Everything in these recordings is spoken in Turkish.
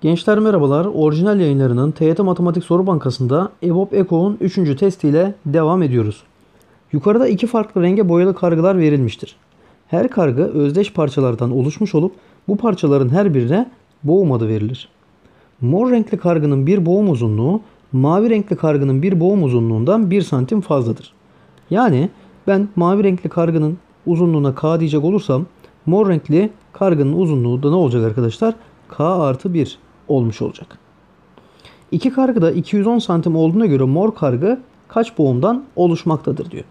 Gençler merhabalar. Orijinal yayınlarının TYT Matematik Soru Bankası'nda EBOB EKO'nun 3. testiyle devam ediyoruz. Yukarıda iki farklı renge boyalı kargılar verilmiştir. Her kargı özdeş parçalardan oluşmuş olup bu parçaların her birine boğum adı verilir. Mor renkli kargının bir boğum uzunluğu mavi renkli kargının bir boğum uzunluğundan 1 santim fazladır. Yani ben mavi renkli kargının uzunluğuna k diyecek olursam mor renkli kargının uzunluğu da ne olacak arkadaşlar? k artı 1 olmuş olacak. İki kargı da 210 santim olduğuna göre mor kargı kaç boğumdan oluşmaktadır diyor.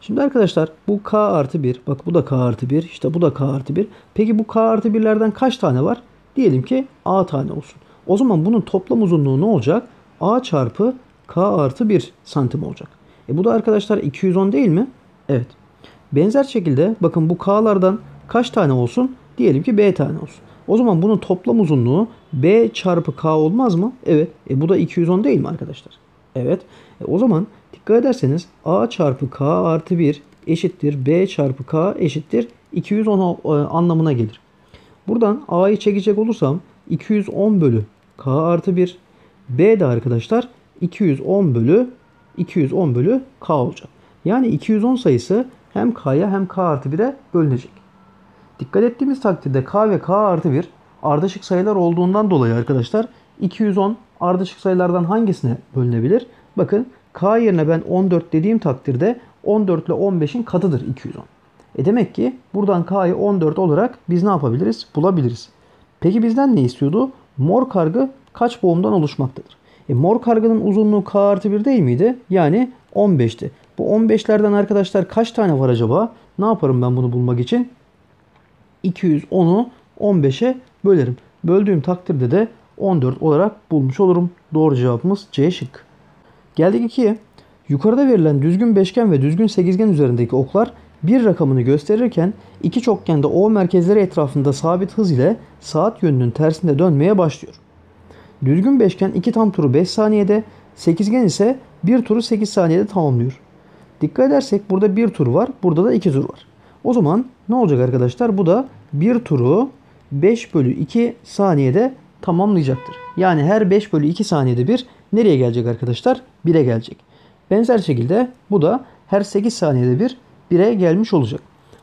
Şimdi arkadaşlar bu k artı 1 bak bu da k artı 1 işte bu da k artı 1. Peki bu k artı 1'lerden kaç tane var? Diyelim ki a tane olsun. O zaman bunun toplam uzunluğu ne olacak? a çarpı k artı 1 santim olacak. E bu da arkadaşlar 210 değil mi? Evet. Benzer şekilde bakın bu k'lardan kaç tane olsun? Diyelim ki b tane olsun. O zaman bunun toplam uzunluğu b çarpı k olmaz mı? Evet. E bu da 210 değil mi arkadaşlar? Evet. E o zaman dikkat ederseniz a çarpı k artı 1 eşittir b çarpı k eşittir 210 e, anlamına gelir. Buradan a'yı çekecek olursam 210 bölü k artı 1 b de arkadaşlar 210 bölü 210 bölü k olacak. Yani 210 sayısı hem k'ya hem k artı 1'e bölünecek. Dikkat ettiğimiz takdirde k ve k artı 1 ardışık sayılar olduğundan dolayı arkadaşlar 210 ardışık sayılardan hangisine bölünebilir? Bakın k yerine ben 14 dediğim takdirde 14 ile 15'in katıdır 210. E demek ki buradan k'yı 14 olarak biz ne yapabiliriz? Bulabiliriz. Peki bizden ne istiyordu? Mor kargı kaç boğumdan oluşmaktadır? E mor kargının uzunluğu k artı 1 değil miydi? Yani 15'ti. Bu 15'lerden arkadaşlar kaç tane var acaba? Ne yaparım ben bunu bulmak için? 210'u 15'e bölerim. Böldüğüm takdirde de 14 olarak bulmuş olurum. Doğru cevabımız C şık. Geldik 2'ye. Yukarıda verilen düzgün beşgen ve düzgün sekizgen üzerindeki oklar bir rakamını gösterirken iki çokgende O merkezleri etrafında sabit hız ile saat yönünün tersinde dönmeye başlıyor. Düzgün beşgen 2 tam turu 5 saniyede, sekizgen ise 1 turu 8 saniyede tamamlıyor. Dikkat edersek burada 1 tur var, burada da 2 tur var. O zaman ne olacak arkadaşlar? Bu da 1 turu 5 bölü 2 saniyede tamamlayacaktır. Yani her 5 bölü 2 saniyede bir nereye gelecek arkadaşlar? 1'e gelecek. Benzer şekilde bu da her 8 saniyede bir 1'e gelmiş olacak.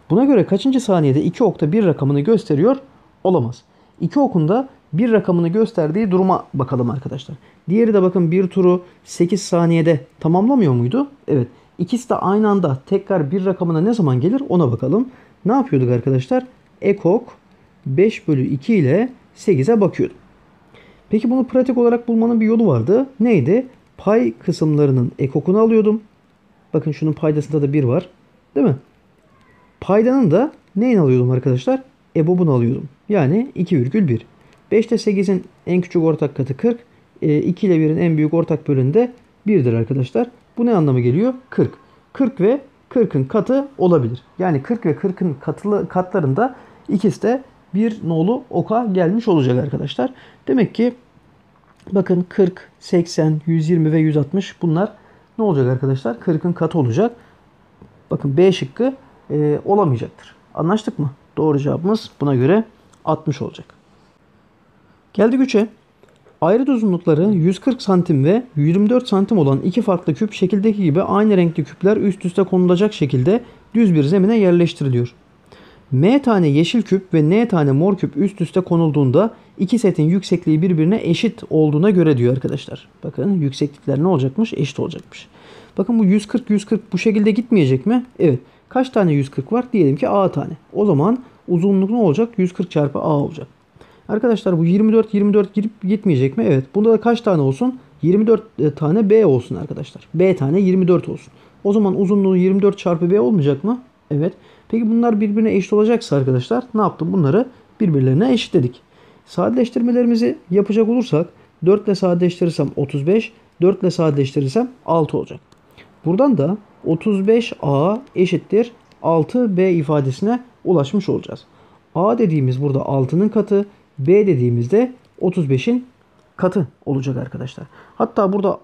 Buna göre kaçıncı saniyede 2 okta bir rakamını gösteriyor? Olamaz. 2 okunda bir rakamını gösterdiği duruma bakalım arkadaşlar. Diğeri de bakın bir turu 8 saniyede tamamlamıyor muydu? Evet. İkisi de aynı anda tekrar bir rakamına ne zaman gelir ona bakalım. Ne yapıyorduk arkadaşlar? Ekok 5 bölü 2 ile 8'e bakıyordum. Peki bunu pratik olarak bulmanın bir yolu vardı. Neydi? Pay kısımlarının ekokunu alıyordum. Bakın şunun paydasında da 1 var. Değil mi? Paydanın da neyini alıyordum arkadaşlar? EBOB'unu alıyordum. Yani 2,1. 5 ile 8'in en küçük ortak katı 40. 2 ile 1'in en büyük ortak bölünde 1'dir arkadaşlar. Bu ne anlamı geliyor? 40. 40 ve 40'ın katı olabilir. Yani 40 ve 40'ın katılı katlarında ikisi de bir nolu oka gelmiş olacak arkadaşlar. Demek ki bakın 40, 80, 120 ve 160 bunlar ne olacak arkadaşlar? 40'ın katı olacak. Bakın B şıkkı e, olamayacaktır. Anlaştık mı? Doğru cevabımız buna göre 60 olacak. Geldik 3'e. Ayrı uzunlukları 140 santim ve 24 santim olan iki farklı küp şekildeki gibi aynı renkli küpler üst üste konulacak şekilde düz bir zemine yerleştiriliyor. M tane yeşil küp ve N tane mor küp üst üste konulduğunda iki setin yüksekliği birbirine eşit olduğuna göre diyor arkadaşlar. Bakın yükseklikler ne olacakmış? Eşit olacakmış. Bakın bu 140 140 bu şekilde gitmeyecek mi? Evet. Kaç tane 140 var? Diyelim ki A tane. O zaman uzunluk ne olacak? 140 çarpı A olacak. Arkadaşlar bu 24 24 girip gitmeyecek mi? Evet. Bunda da kaç tane olsun? 24 e, tane B olsun arkadaşlar. B tane 24 olsun. O zaman uzunluğu 24 çarpı B olmayacak mı? Evet. Peki bunlar birbirine eşit olacaksa arkadaşlar ne yaptım? Bunları birbirlerine eşitledik. Sadeleştirmelerimizi yapacak olursak 4 ile sadeleştirirsem 35, 4 ile sadeleştirirsem 6 olacak. Buradan da 35A eşittir 6B ifadesine ulaşmış olacağız. A dediğimiz burada 6'nın katı, B dediğimizde 35'in katı olacak arkadaşlar. Hatta burada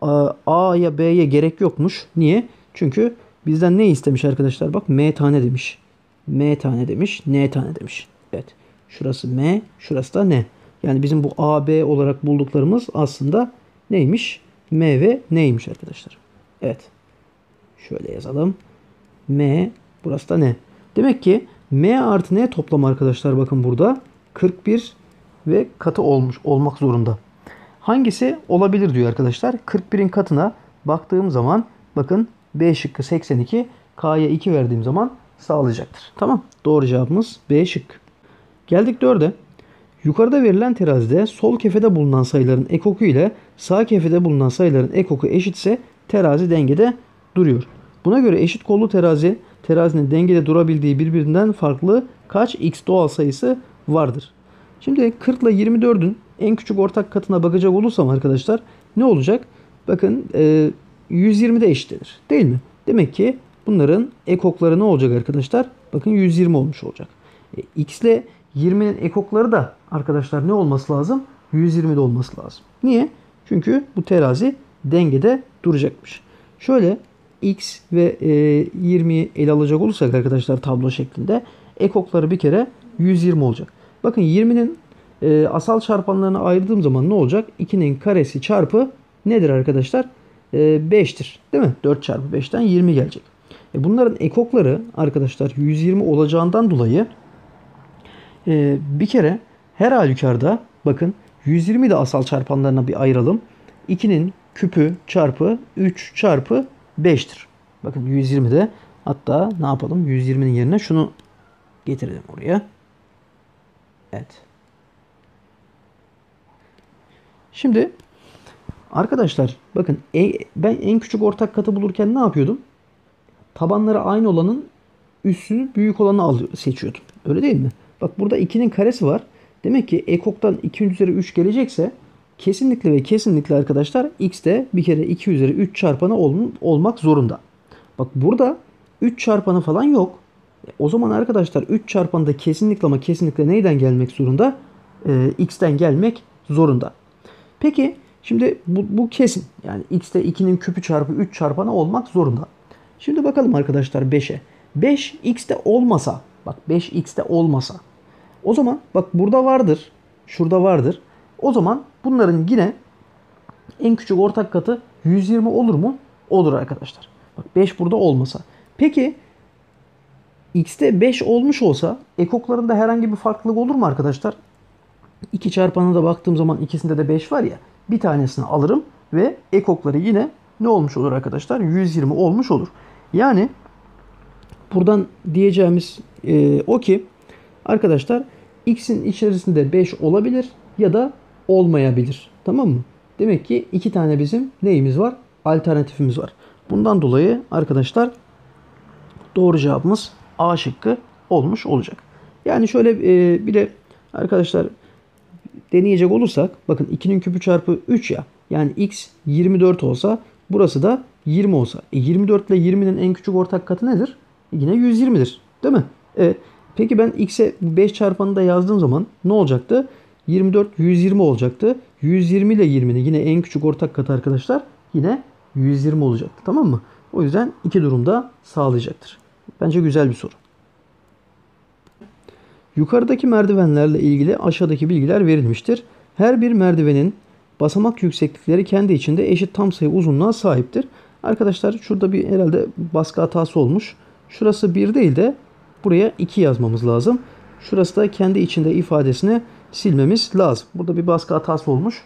A'ya B'ye gerek yokmuş. Niye? Çünkü bizden ne istemiş arkadaşlar? Bak M tane demiş. M tane demiş. N tane demiş. Evet. Şurası M, şurası da N. Yani bizim bu A, B olarak bulduklarımız aslında neymiş? M ve neymiş arkadaşlar? Evet. Şöyle yazalım. M burası da ne? Demek ki M artı N toplamı arkadaşlar bakın burada 41 ve katı olmuş olmak zorunda. Hangisi olabilir diyor arkadaşlar. 41'in katına baktığım zaman bakın B şıkkı 82 K'ya 2 verdiğim zaman sağlayacaktır. Tamam. Doğru cevabımız B şık. Geldik 4'e. Yukarıda verilen terazide sol kefede bulunan sayıların ekoku ile sağ kefede bulunan sayıların ekoku eşitse terazi dengede duruyor. Buna göre eşit kollu terazi terazinin dengede durabildiği birbirinden farklı kaç x doğal sayısı vardır? Şimdi 40 ile 24'ün en küçük ortak katına bakacak olursam arkadaşlar ne olacak? Bakın e, 120 de eşitlenir değil mi? Demek ki bunların ekokları ne olacak arkadaşlar? Bakın 120 olmuş olacak. E, x ile 20'nin ekokları da arkadaşlar ne olması lazım? 120'de olması lazım. Niye? Çünkü bu terazi dengede duracakmış. Şöyle x ve e, 20'yi ele alacak olursak arkadaşlar tablo şeklinde ekokları bir kere 120 olacak. Bakın 20'nin e, asal çarpanlarını ayırdığım zaman ne olacak? 2'nin karesi çarpı nedir arkadaşlar? E, 5'tir. Değil mi? 4 çarpı 5'ten 20 gelecek. E, bunların ekokları arkadaşlar 120 olacağından dolayı e, bir kere her halükarda bakın 120 de asal çarpanlarına bir ayıralım. 2'nin küpü çarpı 3 çarpı 5'tir. Bakın 120 de hatta ne yapalım? 120'nin yerine şunu getirelim oraya. Evet. Şimdi arkadaşlar bakın e, ben en küçük ortak katı bulurken ne yapıyordum? Tabanları aynı olanın üstünü büyük olanı al, seçiyordum. Öyle değil mi? Bak burada 2'nin karesi var. Demek ki ekoktan 2 üzeri 3 gelecekse kesinlikle ve kesinlikle arkadaşlar x de bir kere 2 üzeri 3 çarpanı ol, olmak zorunda. Bak burada 3 çarpanı falan yok. O zaman arkadaşlar 3 çarpanı da kesinlikle ama kesinlikle neyden gelmek zorunda? Ee, x'ten gelmek zorunda. Peki şimdi bu, bu kesin. Yani x'te 2'nin küpü çarpı 3 çarpanı olmak zorunda. Şimdi bakalım arkadaşlar 5'e. 5 x'te olmasa bak 5 x'te olmasa o zaman bak burada vardır. Şurada vardır. O zaman bunların yine en küçük ortak katı 120 olur mu? Olur arkadaşlar. Bak 5 burada olmasa. Peki x'te 5 olmuş olsa ekoklarında herhangi bir farklılık olur mu arkadaşlar? 2 çarpanına da baktığım zaman ikisinde de 5 var ya. Bir tanesini alırım ve ekokları yine ne olmuş olur arkadaşlar? 120 olmuş olur. Yani buradan diyeceğimiz e, o ki arkadaşlar x'in içerisinde 5 olabilir ya da olmayabilir. Tamam mı? Demek ki iki tane bizim neyimiz var? Alternatifimiz var. Bundan dolayı arkadaşlar doğru cevabımız A şıkkı olmuş olacak. Yani şöyle e, bir de arkadaşlar deneyecek olursak bakın 2'nin küpü çarpı 3 ya. Yani x 24 olsa burası da 20 olsa. E 24 ile 20'nin en küçük ortak katı nedir? E yine 120'dir. Değil mi? Evet. Peki ben x'e 5 çarpanı da yazdığım zaman ne olacaktı? 24 120 olacaktı. 120 ile 20'nin yine en küçük ortak katı arkadaşlar yine 120 olacaktı. Tamam mı? O yüzden iki durumda sağlayacaktır. Bence güzel bir soru. Yukarıdaki merdivenlerle ilgili aşağıdaki bilgiler verilmiştir. Her bir merdivenin basamak yükseklikleri kendi içinde eşit tam sayı uzunluğa sahiptir. Arkadaşlar şurada bir herhalde baskı hatası olmuş. Şurası 1 değil de buraya 2 yazmamız lazım. Şurası da kendi içinde ifadesini silmemiz lazım. Burada bir baskı hatası olmuş.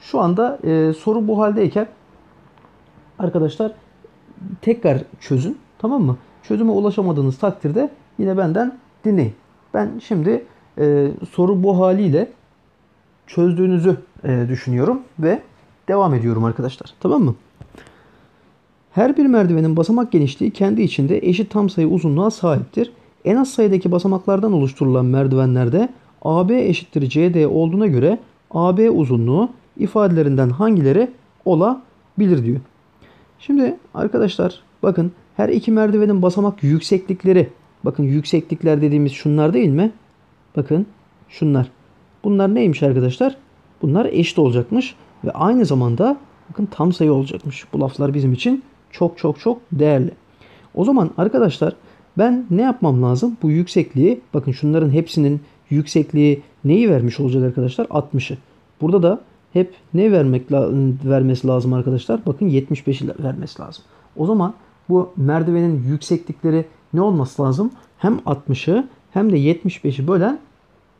Şu anda e, soru bu haldeyken arkadaşlar tekrar çözün. Tamam mı? Çözüme ulaşamadığınız takdirde yine benden dinleyin. Ben şimdi e, soru bu haliyle çözdüğünüzü e, düşünüyorum ve devam ediyorum arkadaşlar. Tamam mı? Her bir merdivenin basamak genişliği kendi içinde eşit tam sayı uzunluğa sahiptir. En az sayıdaki basamaklardan oluşturulan merdivenlerde AB eşittir CD olduğuna göre AB uzunluğu ifadelerinden hangileri olabilir diyor. Şimdi arkadaşlar bakın her iki merdivenin basamak yükseklikleri bakın yükseklikler dediğimiz şunlar değil mi? Bakın şunlar. Bunlar neymiş arkadaşlar? Bunlar eşit olacakmış ve aynı zamanda bakın tam sayı olacakmış. Bu laflar bizim için çok çok çok değerli. O zaman arkadaşlar ben ne yapmam lazım? Bu yüksekliği bakın şunların hepsinin yüksekliği neyi vermiş olacak arkadaşlar? 60'ı. Burada da hep ne vermek vermesi lazım arkadaşlar? Bakın 75'i vermesi lazım. O zaman bu merdivenin yükseklikleri ne olması lazım? Hem 60'ı hem de 75'i bölen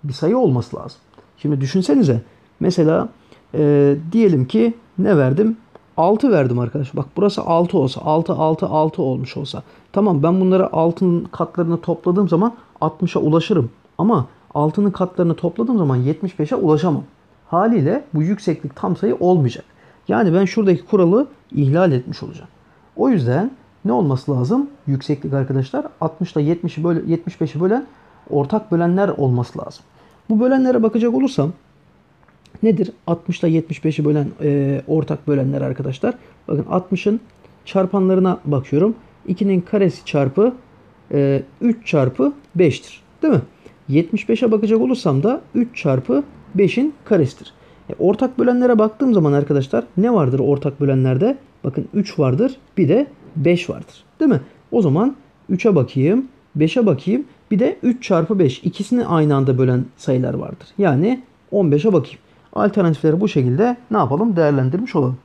bir sayı olması lazım. Şimdi düşünsenize. Mesela e, diyelim ki ne verdim? 6 verdim arkadaşlar. Bak burası 6 olsa 6 6 6 olmuş olsa. Tamam ben bunları altın katlarını topladığım zaman 60'a ulaşırım. Ama altının katlarını topladığım zaman 75'e ulaşamam. Haliyle bu yükseklik tam sayı olmayacak. Yani ben şuradaki kuralı ihlal etmiş olacağım. O yüzden ne olması lazım? Yükseklik arkadaşlar 60 ile 70'i böyle 75'i bölen ortak bölenler olması lazım. Bu bölenlere bakacak olursam nedir? 60 ile 75'i bölen e, ortak bölenler arkadaşlar. Bakın 60'ın çarpanlarına bakıyorum. 2'nin karesi çarpı e, 3 çarpı 5'tir. Değil mi? 75'e bakacak olursam da 3 çarpı 5'in karesidir. E, ortak bölenlere baktığım zaman arkadaşlar ne vardır ortak bölenlerde? Bakın 3 vardır bir de 5 vardır. Değil mi? O zaman 3'e bakayım, 5'e bakayım. Bir de 3 çarpı 5 ikisini aynı anda bölen sayılar vardır. Yani 15'e bakayım. Alternatifleri bu şekilde ne yapalım? Değerlendirmiş olalım.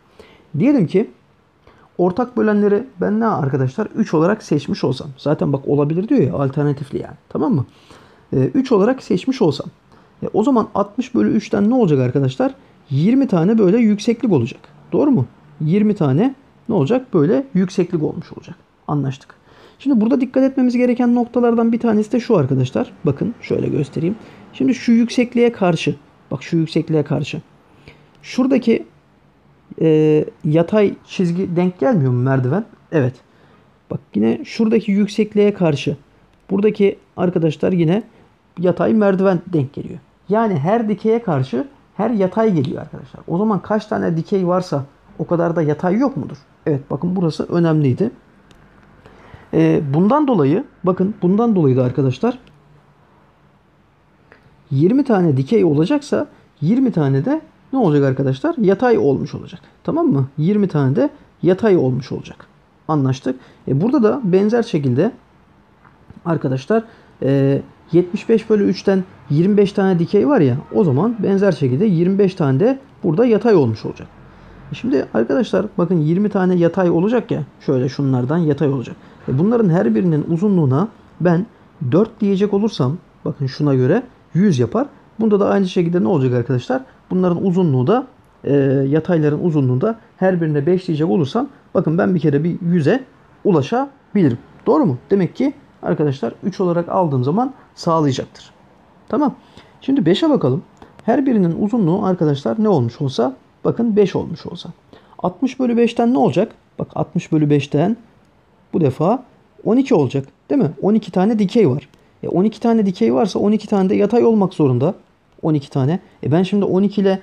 Diyelim ki ortak bölenleri ben ne arkadaşlar 3 olarak seçmiş olsam. Zaten bak olabilir diyor ya alternatifli yani. Tamam mı? 3 ee, olarak seçmiş olsam. E, o zaman 60 bölü 3'ten ne olacak arkadaşlar? 20 tane böyle yükseklik olacak. Doğru mu? 20 tane ne olacak? Böyle yükseklik olmuş olacak. Anlaştık. Şimdi burada dikkat etmemiz gereken noktalardan bir tanesi de şu arkadaşlar. Bakın şöyle göstereyim. Şimdi şu yüksekliğe karşı. Bak şu yüksekliğe karşı. Şuradaki e, yatay çizgi denk gelmiyor mu merdiven? Evet. Bak yine şuradaki yüksekliğe karşı. Buradaki arkadaşlar yine yatay merdiven denk geliyor. Yani her dikeye karşı her yatay geliyor arkadaşlar. O zaman kaç tane dikey varsa o kadar da yatay yok mudur? Evet bakın burası önemliydi. Ee, bundan dolayı bakın bundan dolayı da arkadaşlar 20 tane dikey olacaksa 20 tane de ne olacak arkadaşlar? Yatay olmuş olacak. Tamam mı? 20 tane de yatay olmuş olacak. Anlaştık. E burada da benzer şekilde arkadaşlar e, 75 bölü 3'ten 25 tane dikey var ya o zaman benzer şekilde 25 tane de burada yatay olmuş olacak. Şimdi arkadaşlar bakın 20 tane yatay olacak ya şöyle şunlardan yatay olacak. E bunların her birinin uzunluğuna ben 4 diyecek olursam bakın şuna göre 100 yapar. Bunda da aynı şekilde ne olacak arkadaşlar? Bunların uzunluğu da e, yatayların uzunluğu da her birine 5 diyecek olursam bakın ben bir kere bir 100'e ulaşabilirim. Doğru mu? Demek ki arkadaşlar 3 olarak aldığım zaman sağlayacaktır. Tamam. Şimdi 5'e bakalım. Her birinin uzunluğu arkadaşlar ne olmuş olsa bakın 5 olmuş olsa. 60 bölü 5'ten ne olacak? Bak 60 bölü 5'ten bu defa 12 olacak. Değil mi? 12 tane dikey var. E 12 tane dikey varsa 12 tane de yatay olmak zorunda. 12 tane. E ben şimdi 12 ile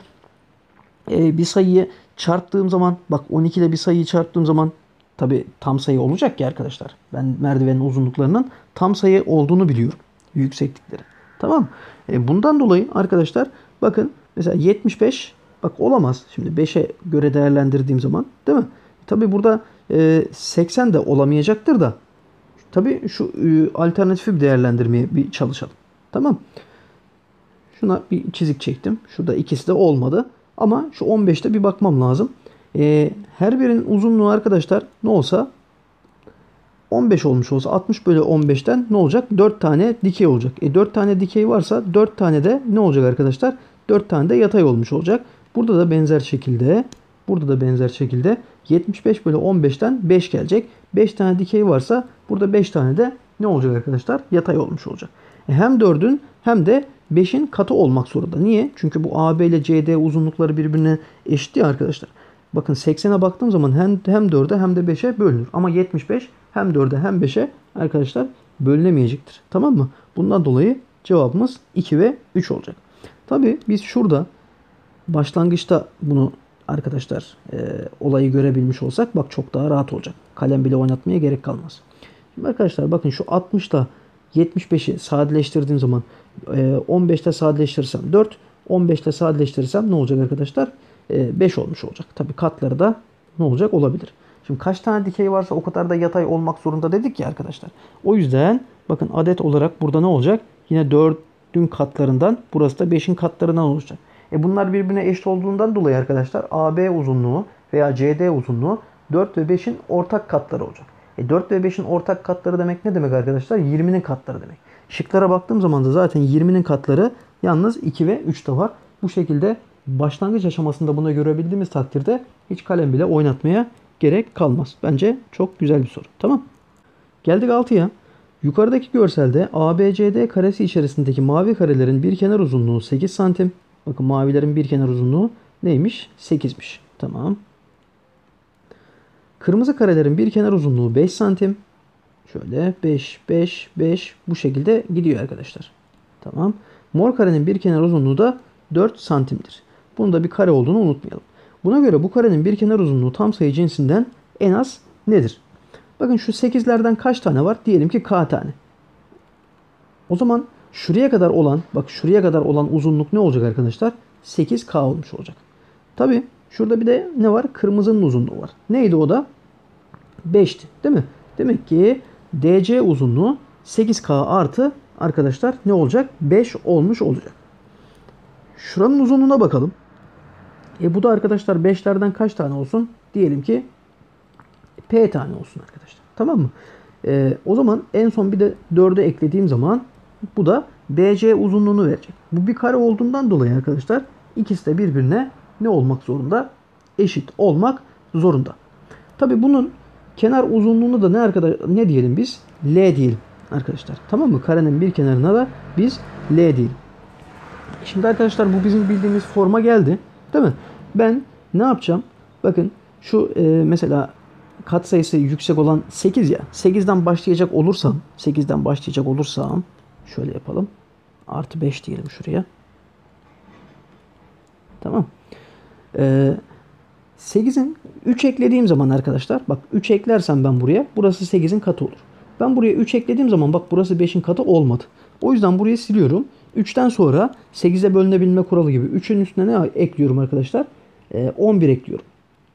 e, bir sayıyı çarptığım zaman bak 12 ile bir sayıyı çarptığım zaman tabi tam sayı olacak ya arkadaşlar. Ben merdivenin uzunluklarının tam sayı olduğunu biliyorum. Yükseklikleri. Tamam. E, bundan dolayı arkadaşlar bakın mesela 75 bak olamaz. Şimdi 5'e göre değerlendirdiğim zaman değil mi? Tabi burada e, 80 de olamayacaktır da tabi şu e, alternatifi bir değerlendirmeye bir çalışalım. Tamam. Şuna bir çizik çektim. Şurada ikisi de olmadı. Ama şu 15'te bir bakmam lazım. E, her birinin uzunluğu arkadaşlar ne olsa 15 olmuş olsa 60 bölü 15'ten ne olacak? 4 tane dikey olacak. E 4 tane dikey varsa 4 tane de ne olacak arkadaşlar? 4 tane de yatay olmuş olacak. Burada da benzer şekilde burada da benzer şekilde 75 bölü 15'ten 5 gelecek. 5 tane dikey varsa burada 5 tane de ne olacak arkadaşlar? Yatay olmuş olacak. E hem 4'ün hem de 5'in katı olmak zorunda. Niye? Çünkü bu AB ile CD uzunlukları birbirine eşit ya arkadaşlar. Bakın 80'e baktığım zaman hem, hem 4'e hem de 5'e bölünür. Ama 75 hem 4'e hem 5'e arkadaşlar bölünemeyecektir. Tamam mı? Bundan dolayı cevabımız 2 ve 3 olacak. Tabi biz şurada başlangıçta bunu arkadaşlar e, olayı görebilmiş olsak bak çok daha rahat olacak. Kalem bile oynatmaya gerek kalmaz. Şimdi arkadaşlar bakın şu 60 ile 75'i sadeleştirdiğim zaman e, 15'te sadeleştirirsem 4, 15'te sadeleştirirsem ne olacak arkadaşlar? 5 e, olmuş olacak. Tabi katları da ne olacak olabilir. Şimdi kaç tane dikey varsa o kadar da yatay olmak zorunda dedik ya arkadaşlar. O yüzden bakın adet olarak burada ne olacak? Yine 4, 4'ün katlarından burası da 5'in katlarından olacak. E bunlar birbirine eşit olduğundan dolayı arkadaşlar AB uzunluğu veya CD uzunluğu 4 ve 5'in ortak katları olacak. E 4 ve 5'in ortak katları demek ne demek arkadaşlar? 20'nin katları demek. Şıklara baktığım zaman da zaten 20'nin katları yalnız 2 ve 3 de var. Bu şekilde başlangıç aşamasında bunu görebildiğimiz takdirde hiç kalem bile oynatmaya gerek kalmaz. Bence çok güzel bir soru. Tamam. Geldik 6'ya. Yukarıdaki görselde ABCD karesi içerisindeki mavi karelerin bir kenar uzunluğu 8 santim. Bakın mavilerin bir kenar uzunluğu neymiş? 8'miş. Tamam. Kırmızı karelerin bir kenar uzunluğu 5 santim. Şöyle 5, 5, 5 bu şekilde gidiyor arkadaşlar. Tamam. Mor karenin bir kenar uzunluğu da 4 santimdir. Bunun da bir kare olduğunu unutmayalım. Buna göre bu karenin bir kenar uzunluğu tam sayı cinsinden en az nedir? Bakın şu 8'lerden kaç tane var? Diyelim ki k tane. O zaman şuraya kadar olan, bak şuraya kadar olan uzunluk ne olacak arkadaşlar? 8k olmuş olacak. Tabi şurada bir de ne var? Kırmızının uzunluğu var. Neydi o da? 5'ti değil mi? Demek ki DC uzunluğu 8K artı arkadaşlar ne olacak? 5 olmuş olacak. Şuranın uzunluğuna bakalım. E bu da arkadaşlar 5'lerden kaç tane olsun? Diyelim ki P tane olsun arkadaşlar. Tamam mı? E, o zaman en son bir de 4'e eklediğim zaman bu da BC uzunluğunu verecek. Bu bir kare olduğundan dolayı arkadaşlar ikisi de birbirine ne olmak zorunda? Eşit olmak zorunda. Tabi bunun kenar uzunluğunu da ne arkadaş ne diyelim biz? L diyelim arkadaşlar. Tamam mı? Karenin bir kenarına da biz L diyelim. Şimdi arkadaşlar bu bizim bildiğimiz forma geldi. Değil mi? Ben ne yapacağım? Bakın şu e, mesela katsayısı yüksek olan 8 ya. 8'den başlayacak olursam 8'den başlayacak olursam şöyle yapalım. Artı 5 diyelim şuraya. Tamam. Ee, 8'in 3 eklediğim zaman arkadaşlar bak 3 eklersem ben buraya burası 8'in katı olur. Ben buraya 3 eklediğim zaman bak burası 5'in katı olmadı. O yüzden burayı siliyorum. 3'ten sonra 8'e bölünebilme kuralı gibi 3'ün üstüne ne ekliyorum arkadaşlar? Ee, 11 ekliyorum.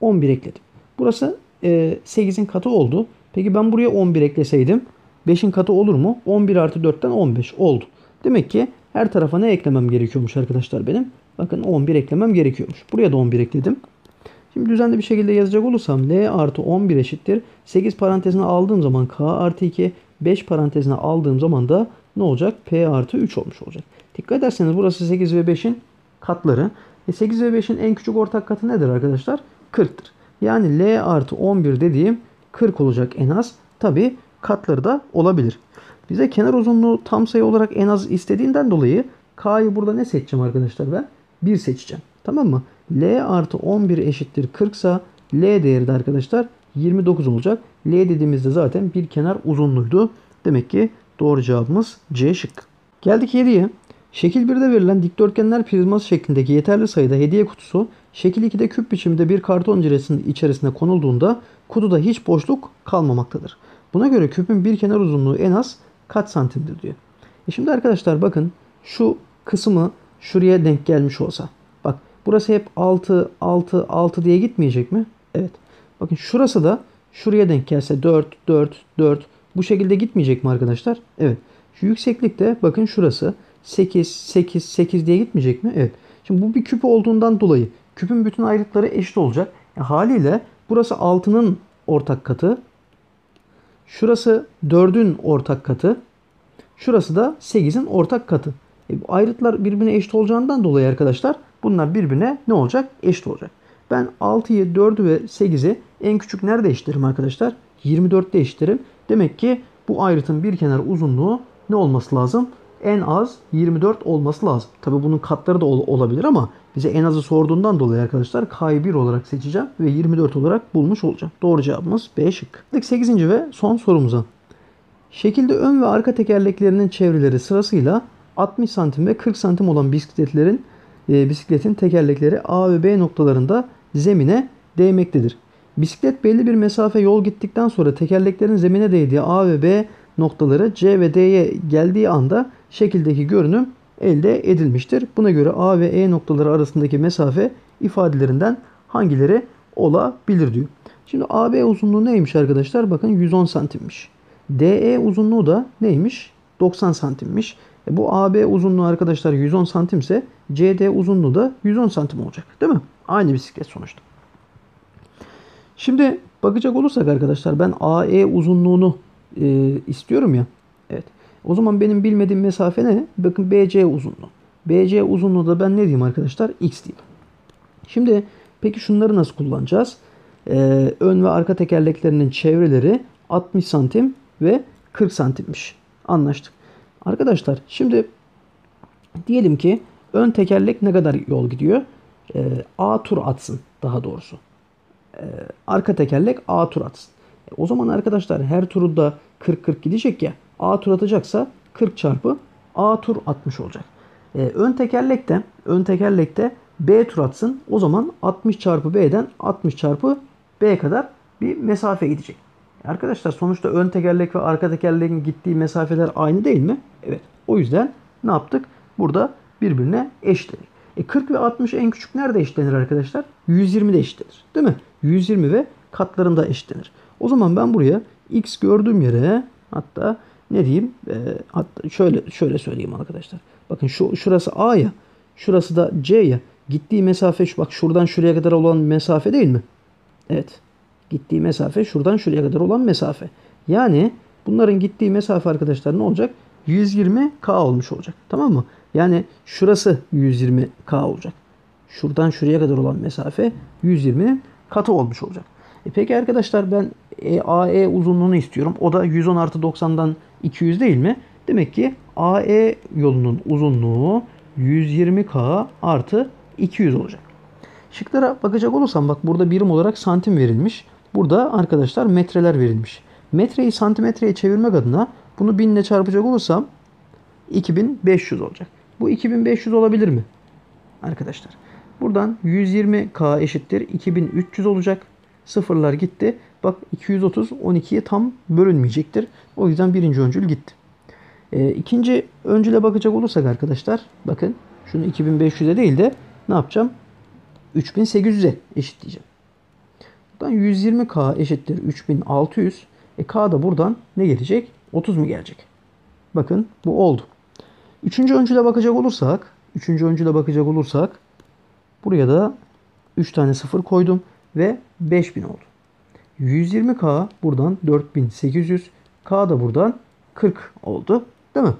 11 ekledim. Burası e, 8'in katı oldu. Peki ben buraya 11 ekleseydim 5'in katı olur mu? 11 artı 4'ten 15 oldu. Demek ki her tarafa ne eklemem gerekiyormuş arkadaşlar benim? Bakın 11 eklemem gerekiyormuş. Buraya da 11 ekledim. Şimdi düzenli bir şekilde yazacak olursam L artı 11 eşittir. 8 parantezine aldığım zaman K artı 2, 5 parantezine aldığım zaman da ne olacak? P artı 3 olmuş olacak. Dikkat ederseniz burası 8 ve 5'in katları. E 8 ve 5'in en küçük ortak katı nedir arkadaşlar? 40'tır. Yani L artı 11 dediğim 40 olacak en az. Tabi katları da olabilir. Bize kenar uzunluğu tam sayı olarak en az istediğinden dolayı K'yı burada ne seçeceğim arkadaşlar ben? 1 seçeceğim. Tamam mı? L artı 11 eşittir 40 sa L değeri de arkadaşlar 29 olacak. L dediğimizde zaten bir kenar uzunluğuydu. Demek ki doğru cevabımız C şık. Geldik 7'ye. Şekil 1'de verilen dikdörtgenler prizması şeklindeki yeterli sayıda hediye kutusu şekil 2'de küp biçimde bir karton içerisine konulduğunda kutuda hiç boşluk kalmamaktadır. Buna göre küpün bir kenar uzunluğu en az kaç santimdir diyor. E şimdi arkadaşlar bakın şu kısmı şuraya denk gelmiş olsa. Bak burası hep 6, 6, 6 diye gitmeyecek mi? Evet. Bakın şurası da şuraya denk gelse 4, 4, 4 bu şekilde gitmeyecek mi arkadaşlar? Evet. Şu yükseklikte bakın şurası 8, 8, 8 diye gitmeyecek mi? Evet. Şimdi bu bir küp olduğundan dolayı küpün bütün ayrıtları eşit olacak. E, haliyle burası 6'nın ortak katı. Şurası 4'ün ortak katı. Şurası da 8'in ortak katı. E, ayrıtlar birbirine eşit olacağından dolayı arkadaşlar bunlar birbirine ne olacak? Eşit olacak. Ben 6'yı, 4'ü ve 8'i en küçük nerede eşitlerim arkadaşlar? 24'te eşitlerim. Demek ki bu ayrıtın bir kenar uzunluğu ne olması lazım? En az 24 olması lazım. Tabi bunun katları da ol- olabilir ama bize en azı sorduğundan dolayı arkadaşlar K'yı 1 olarak seçeceğim ve 24 olarak bulmuş olacağım. Doğru cevabımız B şık. 8. ve son sorumuza. Şekilde ön ve arka tekerleklerinin çevreleri sırasıyla 60 santim ve 40 santim olan bisikletlerin e, bisikletin tekerlekleri A ve B noktalarında zemine değmektedir. Bisiklet belli bir mesafe yol gittikten sonra tekerleklerin zemine değdiği A ve B noktaları C ve D'ye geldiği anda şekildeki görünüm elde edilmiştir. Buna göre A ve E noktaları arasındaki mesafe ifadelerinden hangileri olabilir diyor. Şimdi AB uzunluğu neymiş arkadaşlar? Bakın 110 santimmiş. DE uzunluğu da neymiş? 90 santimmiş. E bu AB uzunluğu arkadaşlar 110 santimse CD uzunluğu da 110 santim olacak. Değil mi? Aynı bisiklet sonuçta. Şimdi bakacak olursak arkadaşlar ben AE uzunluğunu e, istiyorum ya. O zaman benim bilmediğim mesafe ne? Bakın BC uzunluğu. BC uzunluğu da ben ne diyeyim arkadaşlar? X diyeyim. Şimdi peki şunları nasıl kullanacağız? Ee, ön ve arka tekerleklerinin çevreleri 60 santim ve 40 santimmiş. Anlaştık. Arkadaşlar şimdi diyelim ki ön tekerlek ne kadar yol gidiyor? Ee, A tur atsın daha doğrusu. Ee, arka tekerlek A tur atsın. E, o zaman arkadaşlar her turunda 40-40 gidecek ya. A tur atacaksa 40 çarpı A tur atmış olacak. Ee, ön tekerlekte ön tekerlekte B tur atsın. O zaman 60 çarpı B'den 60 çarpı B kadar bir mesafe gidecek. Arkadaşlar sonuçta ön tekerlek ve arka tekerleğin gittiği mesafeler aynı değil mi? Evet. O yüzden ne yaptık? Burada birbirine eşitlenir. E 40 ve 60 en küçük nerede eşitlenir arkadaşlar? 120 de eşitlenir. Değil mi? 120 ve katlarında eşitlenir. O zaman ben buraya x gördüğüm yere hatta ne diyeyim? E, hatta şöyle şöyle söyleyeyim arkadaşlar. Bakın şu şurası A ya. Şurası da C ya. Gittiği mesafe şu bak şuradan şuraya kadar olan mesafe değil mi? Evet. Gittiği mesafe şuradan şuraya kadar olan mesafe. Yani bunların gittiği mesafe arkadaşlar ne olacak? 120K olmuş olacak. Tamam mı? Yani şurası 120K olacak. Şuradan şuraya kadar olan mesafe 120'nin katı olmuş olacak. E peki arkadaşlar ben e, AE uzunluğunu istiyorum. O da 110 artı 90'dan 200 değil mi? Demek ki AE yolunun uzunluğu 120K artı 200 olacak. Şıklara bakacak olursam bak burada birim olarak santim verilmiş. Burada arkadaşlar metreler verilmiş. Metreyi santimetreye çevirmek adına bunu 1000 ile çarpacak olursam 2500 olacak. Bu 2500 olabilir mi? Arkadaşlar. Buradan 120K eşittir 2300 olacak. Sıfırlar gitti. Bak 230 12'ye tam bölünmeyecektir. O yüzden birinci öncül gitti. E, ikinci öncüle bakacak olursak arkadaşlar bakın şunu 2500'e değil de ne yapacağım? 3800'e eşitleyeceğim. Buradan 120K eşittir 3600. E K da buradan ne gelecek? 30 mu gelecek? Bakın bu oldu. Üçüncü öncüle bakacak olursak, üçüncü öncüle bakacak olursak buraya da 3 tane sıfır koydum ve 5000 oldu. 120K buradan 4800. K da buradan 40 oldu. Değil mi?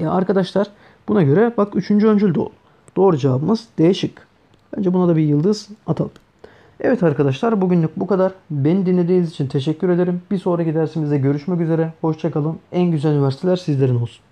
E arkadaşlar buna göre bak üçüncü öncül de oldu. Doğru cevabımız D şık. Bence buna da bir yıldız atalım. Evet arkadaşlar bugünlük bu kadar. Beni dinlediğiniz için teşekkür ederim. Bir sonraki dersimizde görüşmek üzere. Hoşçakalın. En güzel üniversiteler sizlerin olsun.